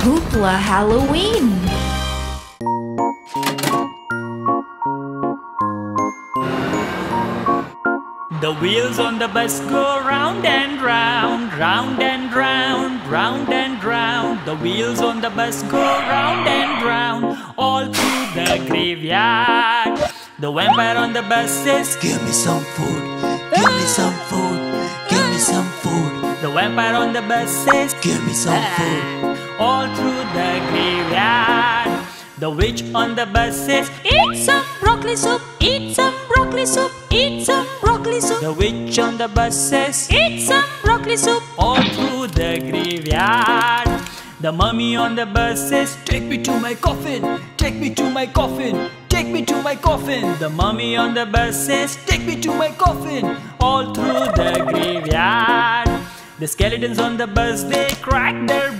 Hoopla Halloween! The wheels on the bus go round and round, round and round, round and round. The wheels on the bus go round and round, all through the graveyard. The vampire on the bus says, Give me some food. Give me some food. Give me some food. The vampire on the bus says, Give me some ah, food. All through the graveyard. The witch on the bus says, Eat some broccoli soup, eat some broccoli soup, eat some broccoli soup. The witch on the bus says, Eat some broccoli soup, all through the graveyard. The mummy on the bus says, Take me to my coffin, take me to my coffin, take me to my coffin. The mummy on the bus says, Take me to my coffin, all through the graveyard. The skeletons on the bus, they crack their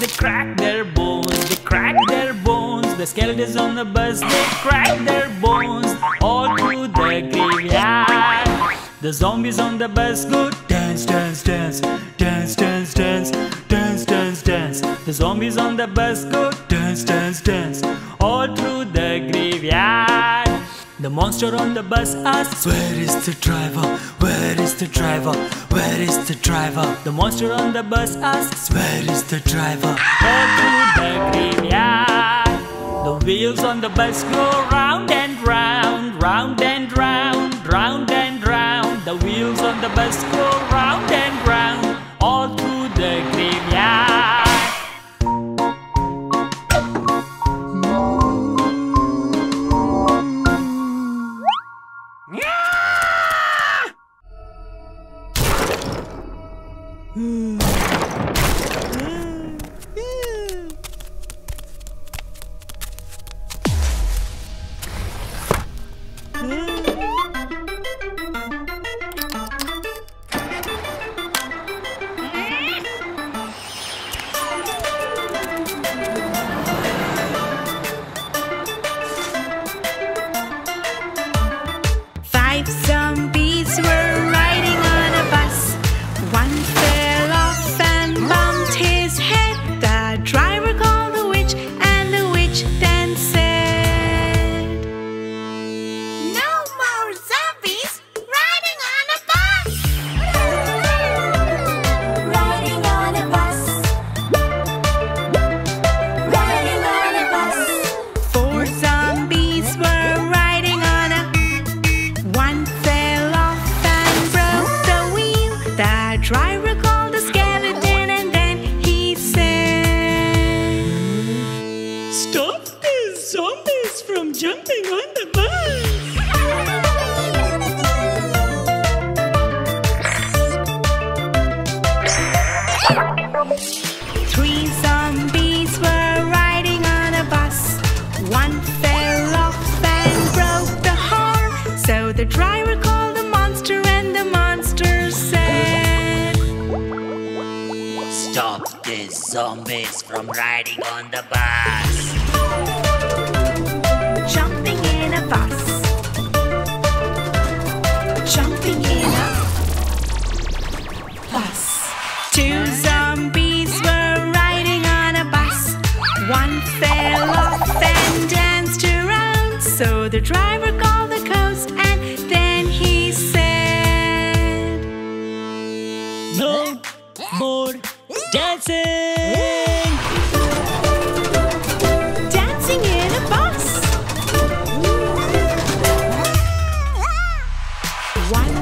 they crack their bones, they crack their bones. The skeletons on the bus, they crack their bones all through the graveyard. The zombies on the bus go dance, dance, dance, dance, dance, dance, dance, dance, dance. The zombies on the bus go dance, dance, dance all through the graveyard. The monster on the bus asks, Where is the driver? Where is the driver? Where is the driver? The monster on the bus asks, Where is the driver? all the graveyard. The wheels on the bus go round and round, round and round, round and round. The wheels on the bus go zombies from riding on the bus. Jumping in a bus. Jumping in a bus. Two zombies were riding on a bus. One fell off and danced around. So the driver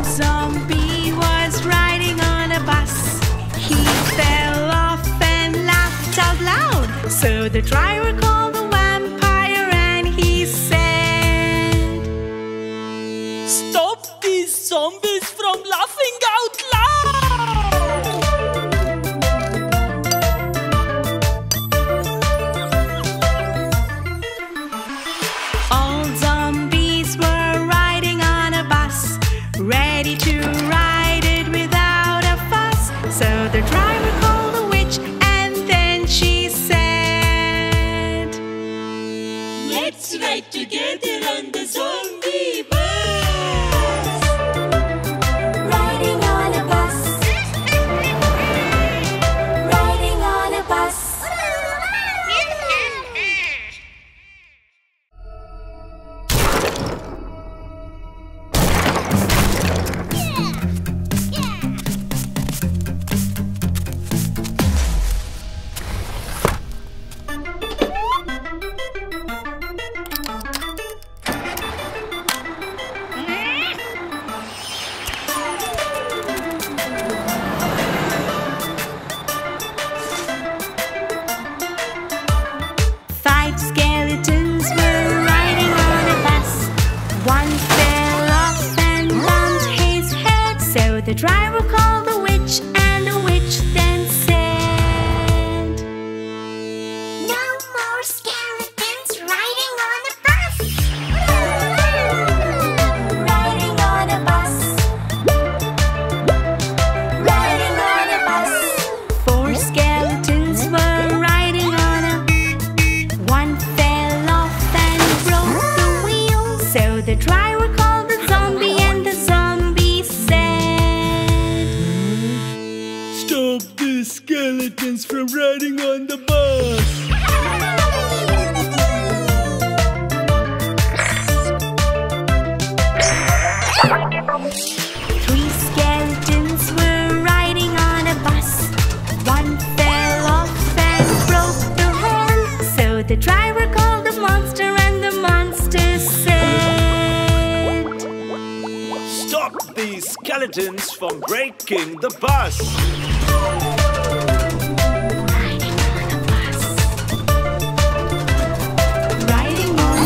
zombie was riding on a bus. He fell off and laughed out loud. So the driver called ready to ride it without a fuss. So the driver called the witch, and then she said, Let's ride together on the Zorro. The driver called. Skeletons from breaking the bus. Riding on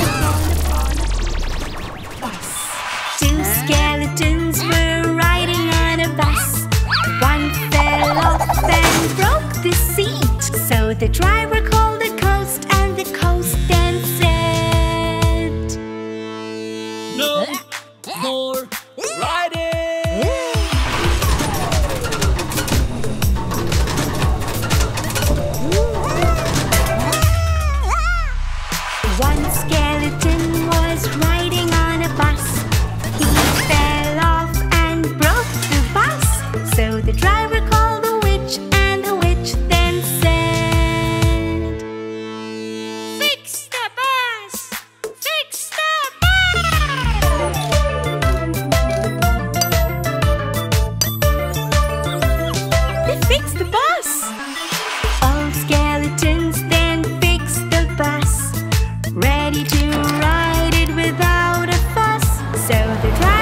So the driver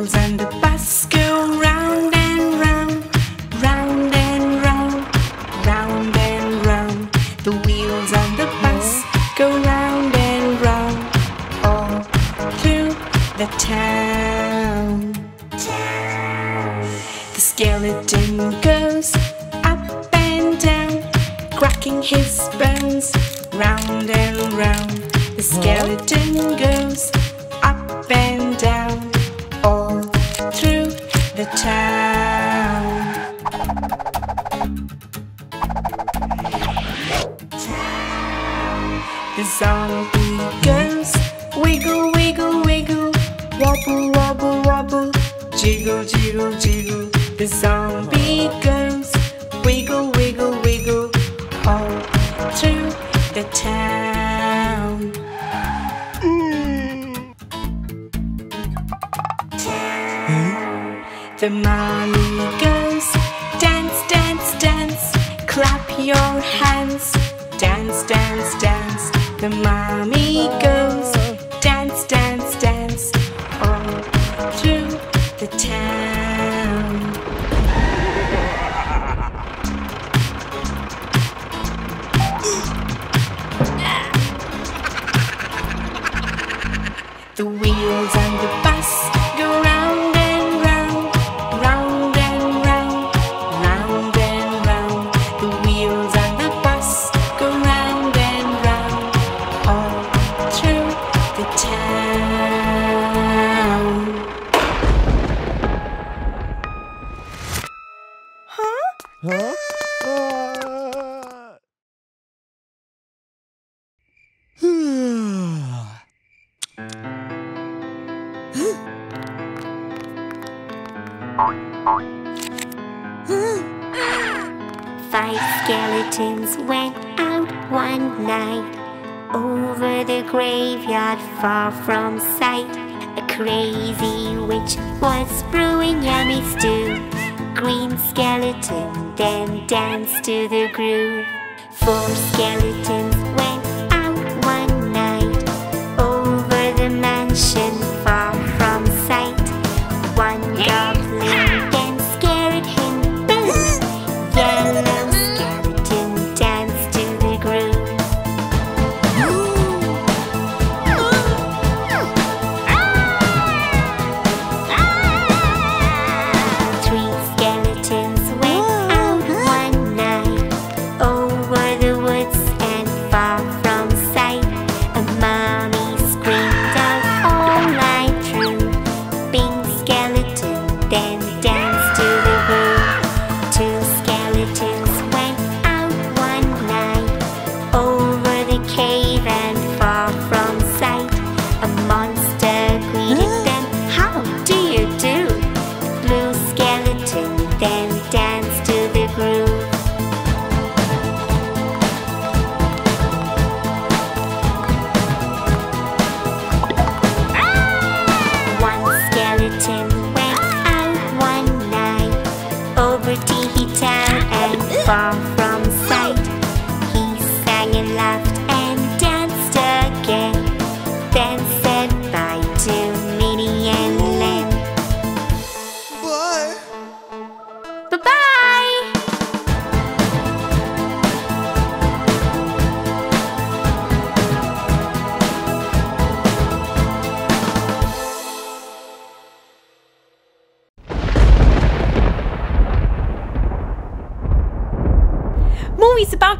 wheels on the bus go round and round, round and round, round and round. The wheels on the bus go round and round, all through the town. The skeleton goes up and down, cracking his bones round and round. The skeleton goes zombie goes wiggle, wiggle, wiggle, all through the town. The mommy goes dance, dance, dance, clap your hands, dance, dance, dance. The mommy The wheels on the bus go round and round, round and round, round and round. The wheels on the bus go round and round, all through the town. Five far from sight. A crazy witch was brewing yummy stew. Green skeleton then danced to the groove. Four skeletons went out one night over the mansion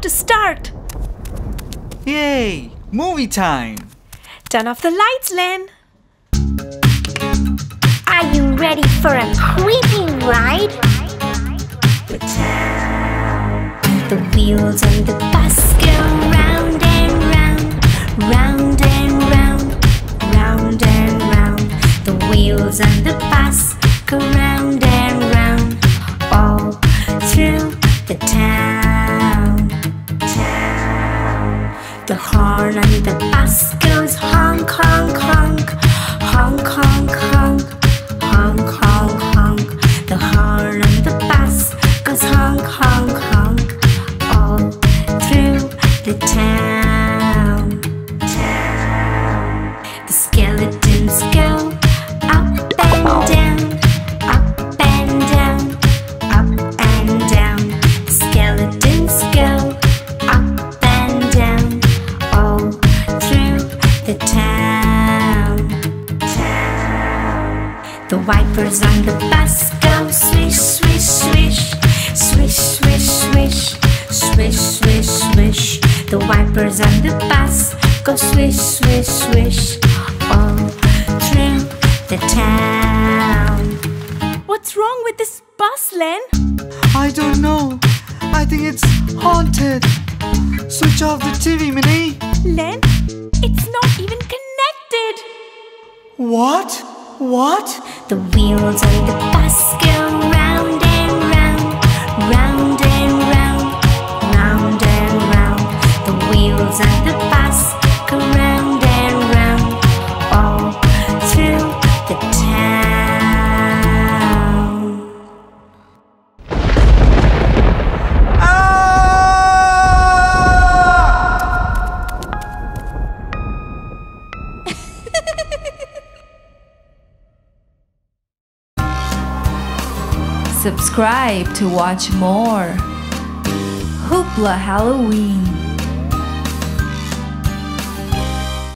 about to start. Yay! Movie time! Turn off the lights, Len. Are you ready for a creepy ride? The wheels on the bus go round and round, round and round, round and round. The wheels on the bus go round and round, all through the town. The horn on the bus goes honk, honk, honk, honk, honk, honk, What's wrong with this bus, Len? I don't know. I think it's haunted. Switch off the TV, Mini. Len, it's not even connected. What? What? The wheels on the bus go Subscribe to watch more. Hoopla Halloween.